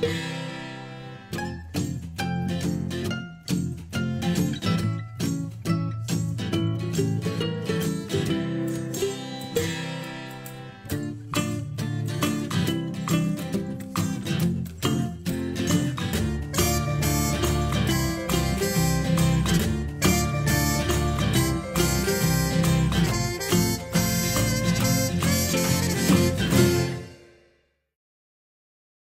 拜。